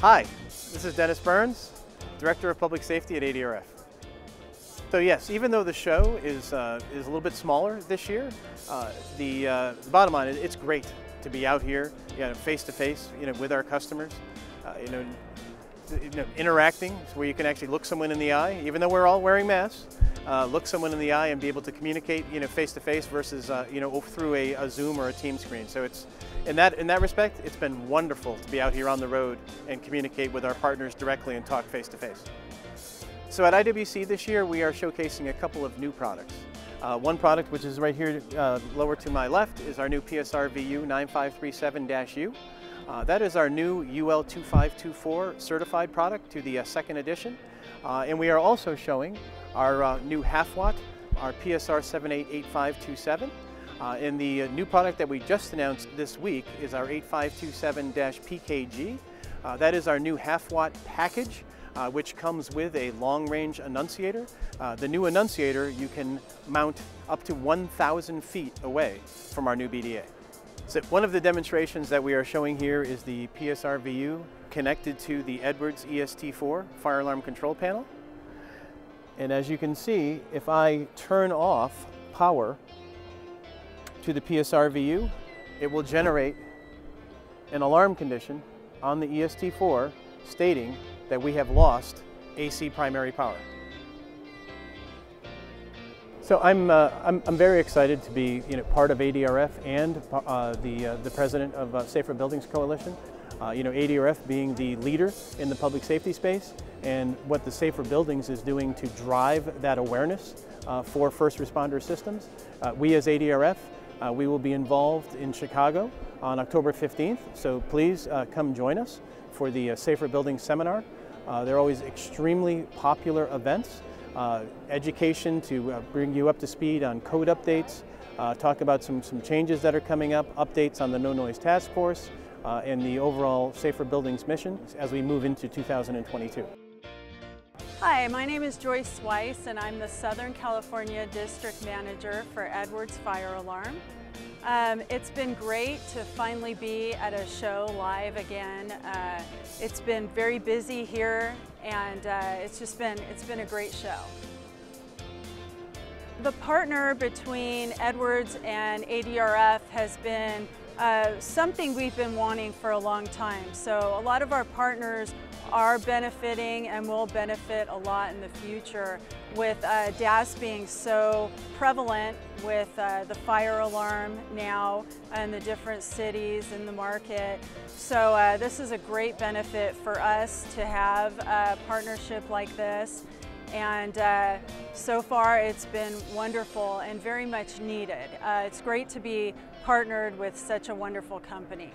Hi, this is Dennis Burns, Director of Public Safety at ADRF. So yes, even though the show is, uh, is a little bit smaller this year, uh, the, uh, the, bottom line is it's great to be out here, you know, face to face, you know, with our customers, uh, you know, you know, interacting, where you can actually look someone in the eye, even though we're all wearing masks uh, look someone in the eye and be able to communicate, you know, face to face versus, uh, you know, through a, a, Zoom or a team screen. So it's, in that, in that respect, it's been wonderful to be out here on the road and communicate with our partners directly and talk face to face. So at IWCE this year, we are showcasing a couple of new products. Uh, one product, which is right here uh, lower to my left, is our new PSR VU 9537-U. Uh, that is our new UL 2524 certified product to the uh, second edition. Uh, and we are also showing our uh, new half watt, our PSR 788527. Uh, and the uh, new product that we just announced this week is our 8527-PKG. Uh, that is our new half watt package, which comes with a long range annunciator. The new annunciator you can mount up to 1,000 feet away from our new BDA. So one of the demonstrations that we are showing here is the PSR VU connected to the Edwards EST4 fire alarm control panel. And as you can see, if I turn off power to the PSR VU, it will generate an alarm condition on the EST4 stating that we have lost AC primary power. So I'm, uh, I'm, I'm, very excited to be you know, part of ADRF and uh, the, uh, the president of uh, Safer Buildings Coalition. Uh, you know, ADRF being the leader in the public safety space and what the Safer Buildings is doing to drive that awareness uh, for first responder systems. We as ADRF, we will be involved in Chicago on October 15th, so please come join us for the Safer Buildings Seminar. they're always extremely popular events. Uh, education to uh, bring you up to speed on code updates, uh, talk about some, some changes that are coming up, updates on the No Noise Task Force, uh, and the overall Safer Buildings mission as we move into 2022. Hi, my name is Joyce Weiss and I'm the Southern California District Manager for Edwards Fire Alarm. Um, it's been great to finally be at a show live again. Uh, it's been very busy here and uh, it's just been, it's been a great show. The partner between Edwards and ADRF has been uh, something we've been wanting for a long time. So a lot of our partners are benefiting and will benefit a lot in the future with uh, DAS being so prevalent with uh, the fire alarm now in the different cities in the market. So uh, this is a great benefit for us to have a partnership like this and uh, so far it's been wonderful and very much needed. Uh, it's great to be partnered with such a wonderful company.